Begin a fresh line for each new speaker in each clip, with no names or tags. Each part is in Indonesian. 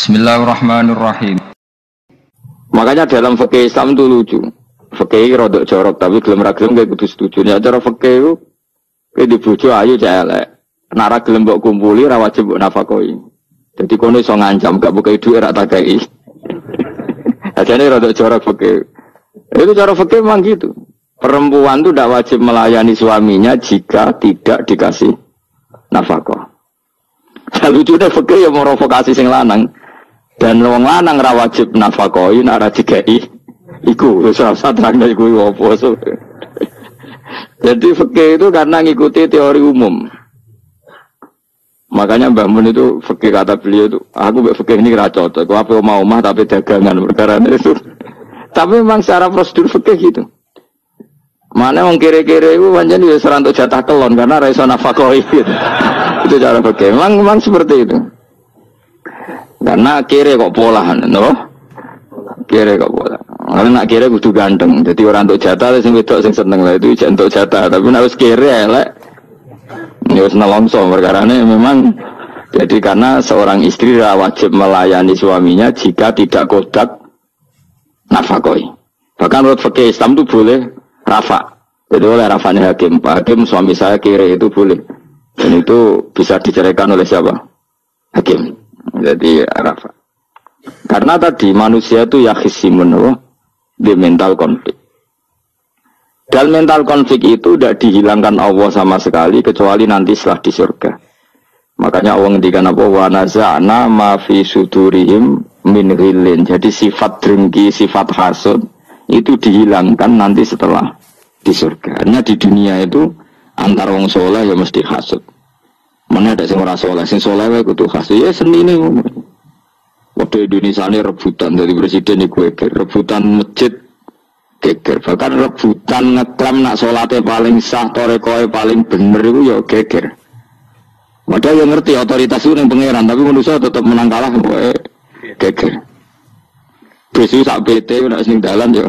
Bismillahirrahmanirrahim.
Makanya dalam fikih Islam itu lucu. Fikih rodok jorok tapi gelem ra gelem kudu setuju. Ya cara fikih itu kayak dibujo ayu cah elek. Nara gelem mbok kumpuli ra wajib mbok nafakoi. Jadi kono iso ngancam gak buka duit ra takai. Ajane rodok jorok fikih. Itu cara fikih memang gitu. Perempuan itu tidak wajib melayani suaminya jika tidak dikasih nafkah. Dan lucunya fikih yang merovokasi sing lanang. Dan wong lanang ra wajib nafakoi nak ra dikai iku wis ora usah iku so. Jadi fikih itu karena ngikuti teori umum. Makanya Mbak Mun itu fikih kata beliau itu, aku mbak fikih ini ra cocok. Aku apa mau mah tapi dagangan perkara itu. tapi memang secara prosedur fikih gitu. Mana wong kiri-kiri itu panjang dia serantuk jatah kelon karena raiso nafakoi gitu. itu cara fikih. Memang memang seperti itu. Karena kiri kok pola, no? Kiri kok pola. Karena nak kiri kudu ganteng. Jadi orang untuk jatah, sing wedok sing seneng lah itu untuk jatah. Tapi nak harus kiri elek. Ya wis nelongso perkara memang jadi karena seorang istri wajib melayani suaminya jika tidak kodak nafakoi. Bahkan menurut fakih Islam itu boleh rafa. Jadi oleh rafanya hakim. Pak hakim suami saya kiri itu boleh. Dan itu bisa diceraikan oleh siapa? Hakim. Jadi Arafah. Karena tadi manusia itu ya khisimun di mental konflik. Dan mental konflik itu tidak dihilangkan Allah sama sekali kecuali nanti setelah di surga. Makanya Allah ngendikan apa wa naza'na ma fi sudurihim min ghillin. Jadi sifat dengki, sifat hasud itu dihilangkan nanti setelah di surga. Hanya di dunia itu antar wong soleh ya mesti hasud. Mana ada sing ora soleh, sing soleh wae kudu khas. Ya seni ini. Waktu Indonesia ini rebutan dari presiden iku rebutan masjid geger. Bahkan rebutan ngeklaim nak sholatnya paling sah, torekoe paling bener itu ya geger. Padahal yang ngerti otoritas itu yang pangeran, tapi manusia tetap menang kalah pokoknya geger. Besok sak PT nak sing dalan ya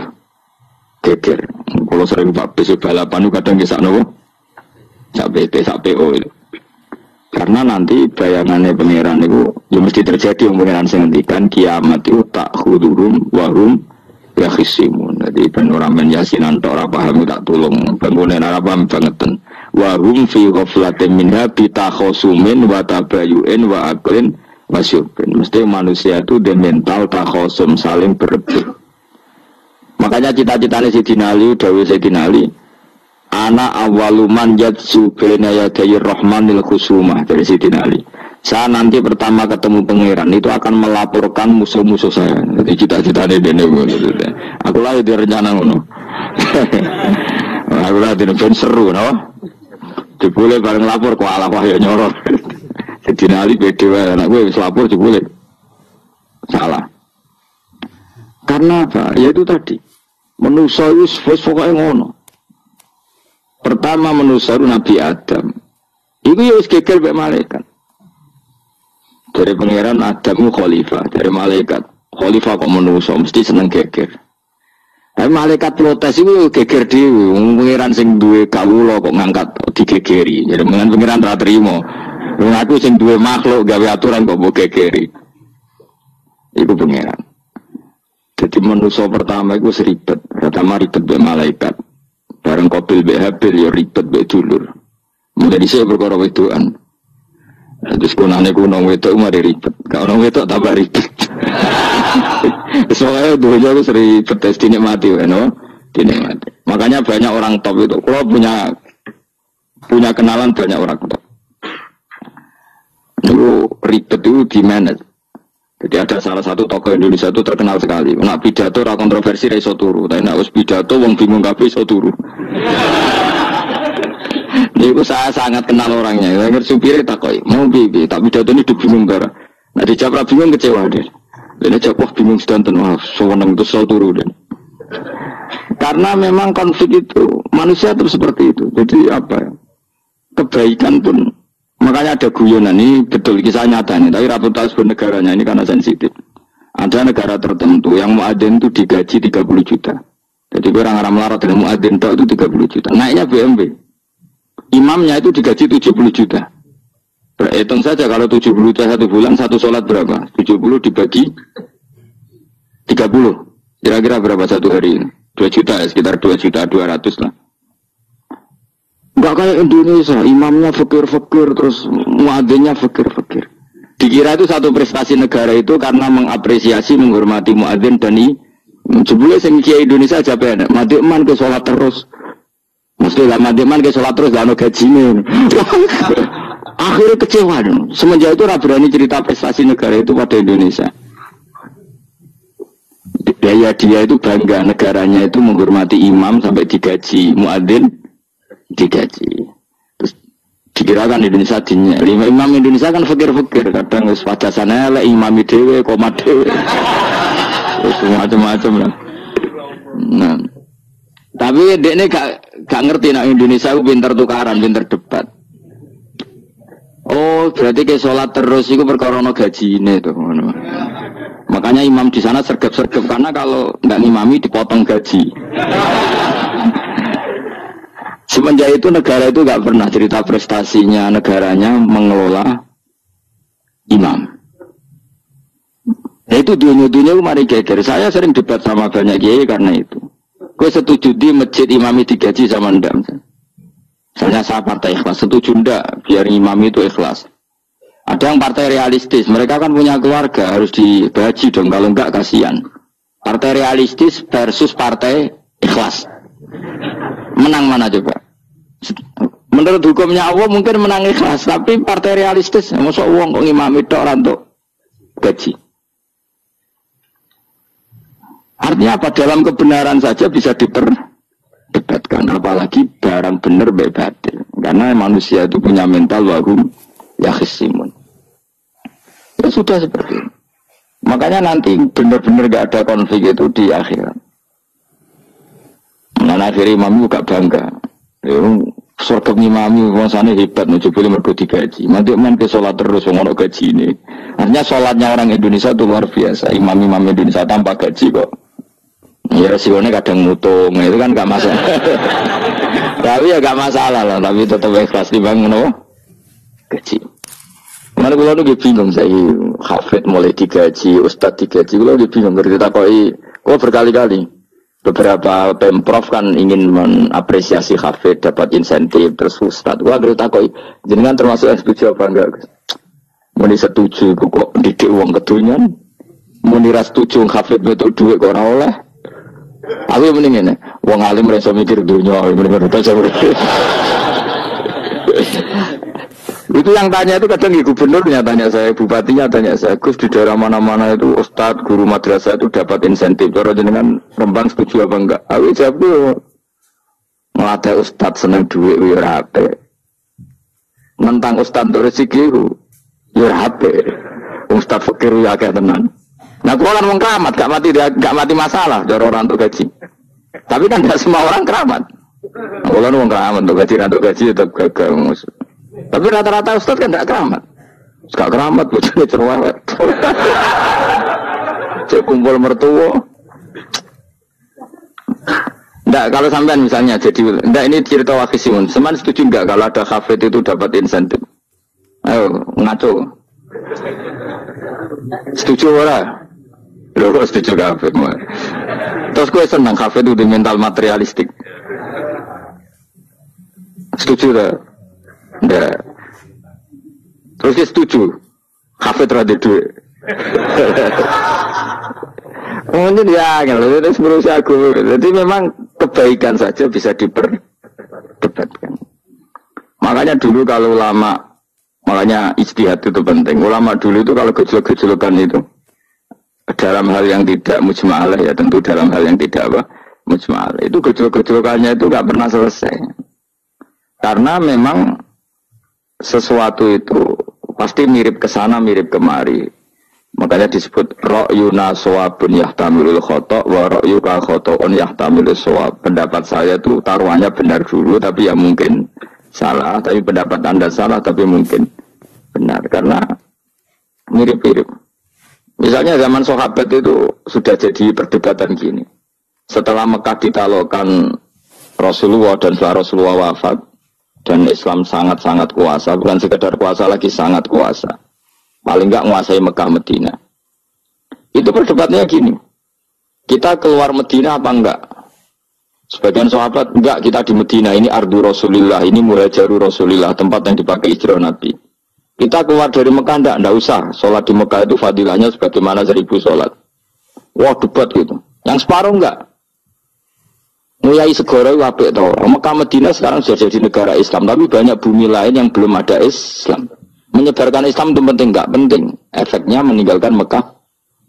geger. Kalau sering pak besok balapan itu kadang kisah nopo sak PT sak PO itu. Karena nanti bayangannya pangeran itu ya mesti terjadi yang pangeran sehentikan kiamat itu tak hudurum warum ya khisimun. Jadi ben orang men yasinan ora paham tak tolong bangunan ora paham. Warum fi ghaflatin minha bitakhosumin wa tabayuin wa aklin wasyubin. Mesti manusia itu dia mental takhosum saling berebut. Makanya cita-citanya si Dinali, Dawi si Dinali, Anak awaluman yadzu bena yadayi rahmanil khusumah dari Siti Ali. Saya nanti pertama ketemu pangeran itu akan melaporkan musuh-musuh saya. Jadi cita-cita ini dene Aku lah di rencana ngono. Aku lah di seru no. Dibule bareng lapor kok ala wah ya nyorot. Jadi Ali beda anak gue wis lapor dibule. Salah. Karena apa? Ya itu tadi. Menusa itu pokoknya ngono. Pertama menusaru Nabi Adam. Itu ya geger be malaikat. Dari pangeran Adam khalifah, dari malaikat. Khalifah kok menusa mesti seneng geger. Tapi malaikat protes itu geger di Pangeran sing duwe kawula kok ngangkat digegeri. Jadi pangeran pangeran ra trimo. Wong aku sing duwe makhluk gawe aturan kok mbok gegeri. Iku pangeran. Jadi manusia pertama itu seribet. Pertama ribet be malaikat. Bareng kobil be habil ya ribet be dulur. Mulai saya berkara wedoan. Terus kunane kuno wedok mari ribet. Kalau wedok tambah ribet. Soalnya dulunya aku sering tes dinikmati, no? dinikmati. Makanya banyak orang top itu. Kalau punya punya kenalan banyak orang top. Itu ribet itu di manage. Jadi ada salah satu tokoh Indonesia itu terkenal sekali. Nak pidato ra kontroversi ra iso turu, tapi nak wis pidato wong bingung kabeh iso turu. Niku saya sangat kenal orangnya. Saya supir takoi, mau bibi, tak pidato ini bingung gara. Nah dijawab bingung kecewa deh. Dan jawab wah bingung sedanten wah sewenang itu iso turu deh. Karena memang konflik itu manusia terus seperti itu. Jadi apa ya? Kebaikan pun Makanya ada guyonan ini betul kisah nyata ini, tapi ratu tahu negaranya ini karena sensitif. Ada negara tertentu yang muadzin itu digaji 30 juta. Jadi orang orang melarat dengan muadzin itu 30 juta. Naiknya BMW. Imamnya itu digaji 70 juta. Hitung saja kalau 70 itu satu bulan, satu sholat berapa? 70 dibagi 30. Kira-kira berapa satu hari ini? 2 juta ya, sekitar 2 juta 200 lah. Enggak kayak Indonesia, imamnya fakir-fakir, terus muadzinnya fakir-fakir. Dikira itu satu prestasi negara itu karena mengapresiasi, menghormati muadzin dan ini. Jebule sing Indonesia aja penak, mati eman ke sholat terus. Mesti lah mati eman ke sholat terus, gak ada gajinya. Akhirnya kecewa dong. Semenjak itu berani cerita prestasi negara itu pada Indonesia. Daya dia itu bangga negaranya itu menghormati imam sampai digaji muadzin digaji. Terus dikirakan Indonesia dinya. Lima imam Indonesia kan fakir-fakir. Kadang wis sana lah imam dewe, koma dewe. Terus macam-macam lah. Nah. Tapi dia ini gak, gak ngerti nak Indonesia itu pinter tukaran, pinter debat. Oh, berarti kayak sholat terus itu perkara gaji ini tuh. Makanya imam di sana sergap-sergap karena kalau nggak ngimami dipotong gaji. Semenjak itu negara itu nggak pernah cerita prestasinya negaranya mengelola imam. Nah, itu dunia-dunia mari geger. Saya sering debat sama banyak kiai karena itu. Gue setuju di masjid imami digaji sama ndam. Misalnya saya partai ikhlas, setuju ndak biar imam itu ikhlas. Ada yang partai realistis, mereka kan punya keluarga, harus dibaji dong, kalau enggak kasihan. Partai realistis versus partai ikhlas. Menang mana coba? Menurut hukumnya Allah mungkin menang ikhlas, tapi partai realistis, masuk uang kok imam itu orang tuh gaji. Artinya apa? Dalam kebenaran saja bisa diperdebatkan, apalagi barang benar baik Karena manusia itu punya mental wahum yakhisimun. Ya sudah seperti itu. Makanya nanti benar-benar gak ada konflik itu di akhirat. Nah, akhirnya imam juga bangga. Ya, surga imami sana hebat nuju boleh mergo digaji. Nanti main ke sholat terus ngono gaji ini. Artinya sholatnya orang Indonesia itu luar biasa. Imam-imam Indonesia tanpa gaji kok. Ya resikonya kadang mutung, itu kan gak masalah. tapi ya gak masalah lah, tapi tetap ikhlas di bang no? gaji. Mana gue lalu bingung saya hafid mulai digaji, ustad digaji, gue lalu bingung ngerti koi, gue berkali-kali beberapa pemprov kan ingin mengapresiasi hafid dapat insentif. Terus ustad, gue ngerti koi, jenengan termasuk yang setuju apa enggak? Muni setuju, kok didik uang ketunyan, muni setuju hafid betul duit kok oleh, Aku yang mending ini, wong alim merasa mikir dunia, benar-benar baca itu yang tanya itu kadang ibu gubernurnya tanya saya, bupatinya tanya saya, Gus di daerah mana-mana itu ustadz, guru madrasah itu dapat insentif. Cara dengan Rembang setuju apa enggak? Aku jawab tuh ngelatih ustadz seneng duit, ya rapi. Nentang ustadz tuh rezeki, ya rapi. Ustadz fakir ya kayak tenan. Nah, kalau kan keramat, gak mati, gak mati masalah, cara orang untuk gaji. Tapi kan tidak semua orang keramat. Nah, kalau kan keramat untuk gaji, untuk gaji tetap gagal. Tapi rata-rata ustad kan tidak keramat. Gak keramat, bojone cerewet. Cek kumpul mertua. Enggak, kalau sampean misalnya jadi enggak ini cerita wakisimun. Seman setuju enggak kalau ada kafe itu dapat insentif? Ayo ngaco. Setuju ora? Lho kok setuju kafe Terus gue senang kafe itu di mental materialistik. Setuju tak? Enggak. Terus dia setuju. Kafe terhadap duit. Mungkin ya, kalau itu berusaha aku. Jadi memang kebaikan saja bisa diperdebatkan. Makanya dulu kalau ulama, makanya istihad itu penting. Ulama dulu itu kalau gejolak-gejolakan itu, dalam hal yang tidak mujmalah ya tentu dalam hal yang tidak apa mujmalah itu gejolak-gejolakannya itu nggak pernah selesai karena memang sesuatu itu pasti mirip ke sana mirip kemari. Makanya disebut ro'yuna sawabun yahtamilul khoto wa ro'yuka khoto'un yahtamilul sawab pendapat saya itu taruhannya benar dulu tapi ya mungkin salah. Tapi pendapat anda salah tapi mungkin benar. Karena mirip-mirip. Misalnya zaman sahabat itu sudah jadi perdebatan gini. Setelah Mekah ditalokan Rasulullah dan setelah Rasulullah wafat, dan Islam sangat-sangat kuasa, bukan sekedar kuasa lagi sangat kuasa. Paling enggak menguasai Mekah Medina. Itu perdebatannya gini. Kita keluar Medina apa enggak? Sebagian sahabat enggak kita di Medina ini ardu Rasulillah, ini muhajaru Rasulillah, tempat yang dipakai istri Nabi. Kita keluar dari Mekah enggak, enggak usah. Sholat di Mekah itu fadilahnya sebagaimana seribu sholat. Wah debat gitu. Yang separuh enggak. Nguyai segoro apik to. Mekah Medina sekarang sudah jadi negara Islam, tapi banyak bumi lain yang belum ada Islam. Menyebarkan Islam itu penting enggak penting. Efeknya meninggalkan Mekah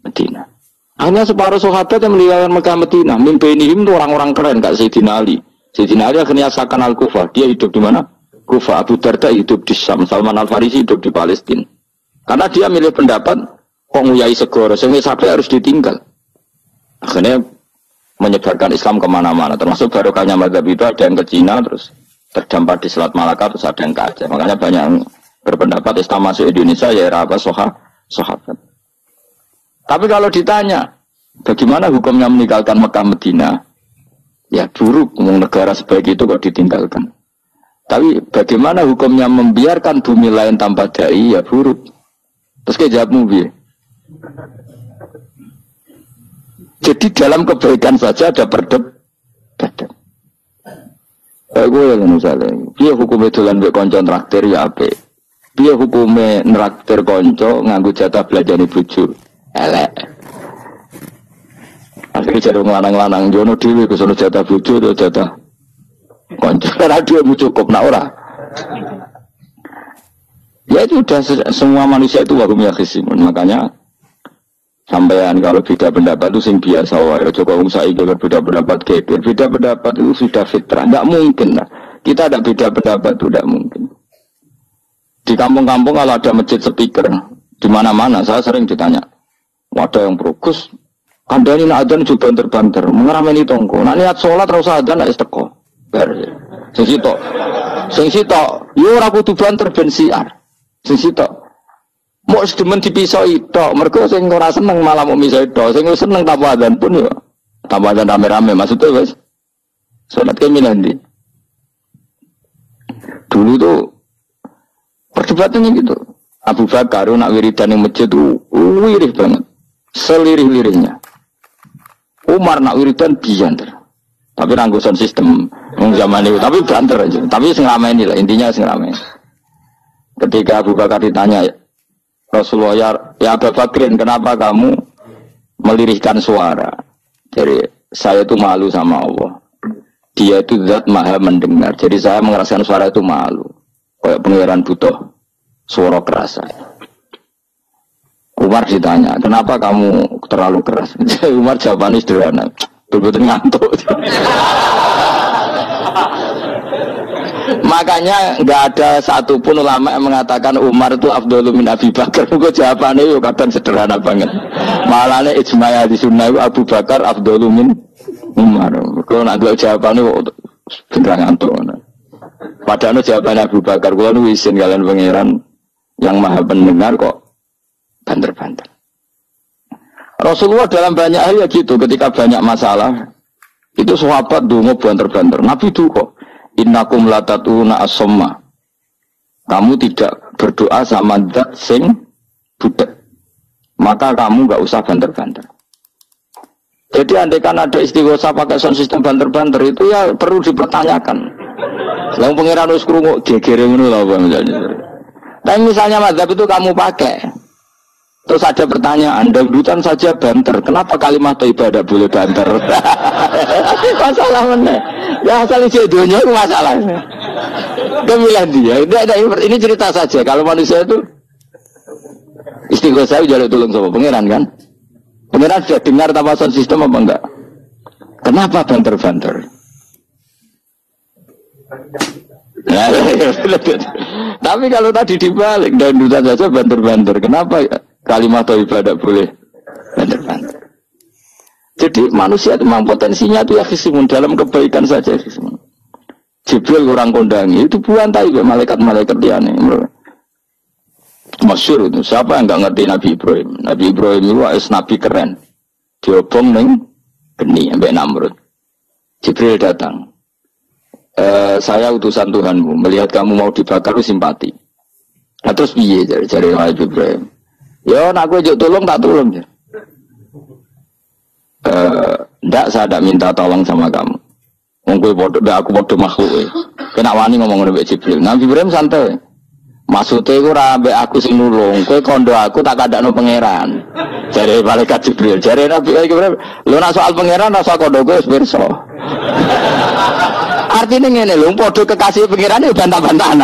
Medina. Hanya separuh sahabat yang meninggalkan Mekah Medina. Mimpi ini itu orang-orang keren kak Sayyidina Ali. Sayyidina Ali akhirnya asalkan Al Kufah. Dia hidup di mana? Kufah. Abu Darda hidup di Syam. Salman Al Farisi hidup di Palestina. Karena dia milih pendapat kok nguyai segoro. Sehingga sampai harus ditinggal. Akhirnya menyebarkan Islam ke mana-mana. Termasuk barokahnya madhab itu ada yang ke Cina terus terdampar di Selat Malaka terus ada yang ke Aceh. Makanya banyak yang berpendapat Islam masuk Indonesia ya era apa soha, sahabat. Tapi kalau ditanya bagaimana hukumnya meninggalkan Mekah Medina, ya buruk negara sebaik itu kok ditinggalkan. Tapi bagaimana hukumnya membiarkan bumi lain tanpa dai ya buruk. Terus kayak bi. Jadi dalam kebaikan saja ada perdebatan. Kayak gue yang misalnya, dia hukumnya dolan be konco traktir ya ape. Dia hukumnya neraktir konco nganggu jatah belajar di bucu. Elek. Akhirnya jadi ngelanang-lanang jono dewi ke sana jatah bucu atau jatah konco. Karena dia mau cukup, nah ora. Ya itu udah semua manusia itu wakumnya khisimun. Makanya Sampean kalau beda pendapat itu sing biasa wae. Coba wong saiki beda pendapat kebir. Beda pendapat itu sudah fitrah. Tidak mungkin lah. Kita ada beda pendapat itu tidak mungkin. Di kampung-kampung kalau ada masjid speaker di mana-mana saya sering ditanya. Wadah yang progus, anda ini nak adan juga banter-banter, mengerameni tongko. Nak niat sholat terus adan nak isteko. Ber. Sing sitok, sing sitok, yo ora kudu banter ben siar. Sing Mau sedemen dipisau itu, mereka sing ora seneng malah mau misoi itu, sing seneng tanpa adzan pun ya, tanpa adzan rame-rame maksudnya wes. Salat kami nanti. Dulu tuh perdebatannya gitu. Abu Bakar nak wiridan yang masjid tuh wirih banget, selirih-lirihnya. Umar nak wiridan bianter, tapi ranggusan sistem zaman itu, tapi banter aja. Tapi sengamen ini lah intinya sengamen. Ketika Abu Bakar ditanya, Rasulullah ya, ya Abu Bakrin kenapa kamu melirihkan suara? Jadi saya itu malu sama Allah. Dia itu zat maha mendengar. Jadi saya merasakan suara itu malu. Kayak pengiran butuh suara keras Umar ditanya kenapa kamu terlalu keras? Umar jawabannya sederhana betul-betul ngantuk Makanya nggak ada satupun ulama yang mengatakan Umar itu Abdul min Abi Bakar. Mungkin jawabannya yuk kadang sederhana banget. Malahnya ijma di sunnah Abu Bakar Abdul min Umar. Kalau nak jawabannya beneran ngantuk. Padahal jawabannya Abu Bakar. Kalau nu isin kalian pangeran yang maha pendengar kok banter-banter. Rasulullah dalam banyak hal ya gitu ketika banyak masalah itu sahabat dulu banter-banter. Nabi itu kok innakum latatuna asomma kamu tidak berdoa sama zat sing budak. Maka kamu nggak usah banter-banter. Jadi andai kan ada istighosa pakai sound system banter-banter itu ya perlu dipertanyakan. Lalu pengiran harus kerungu gegere ngono Tapi misalnya madhab itu kamu pakai, terus ada pertanyaan, dangdutan saja banter, kenapa kalimat ibadah boleh banter? Masalah mana? Ya asal isi dunia itu masalah. Kemilah dia. Ini, ini cerita saja. Kalau manusia itu saya jalur tolong sama pangeran kan? Pangeran sudah dengar tawasan sistem apa enggak? Kenapa banter-banter? Nah, tapi kalau tadi dibalik dan duta saja banter-banter, kenapa kalimat ibadah boleh banter-banter? Jadi manusia itu memang potensinya itu ya kisimun dalam kebaikan saja kisimun. Jibril orang kondangi itu buantai malaikat-malaikat dia nih. Masyur itu siapa yang nggak ngerti Nabi Ibrahim? Nabi Ibrahim itu es nabi keren. Diobong neng geni sampai Namrud. Jibril datang. e, saya utusan Tuhanmu, melihat kamu mau dibakar simpati. Nah terus piye jari jari Nabi Ibrahim? Ya nak gue tolong tak tolong ya. Eh, saya tidak minta tolong sama kamu. Kowe padha aku padha makhluk. Kena wani ngomong ngene Jibril. Nabi Ibrahim santai. Maksudnya itu rabe aku sing nulung, kowe kondo aku tak kadakno pangeran. Jare malaikat Jibril, jare Nabi Ibrahim, lu nak soal pangeran rasa kondo kowe wis pirsa. Artinya ngene lho, padha kekasih pangeran itu bantah-bantahan.